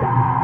Yeah.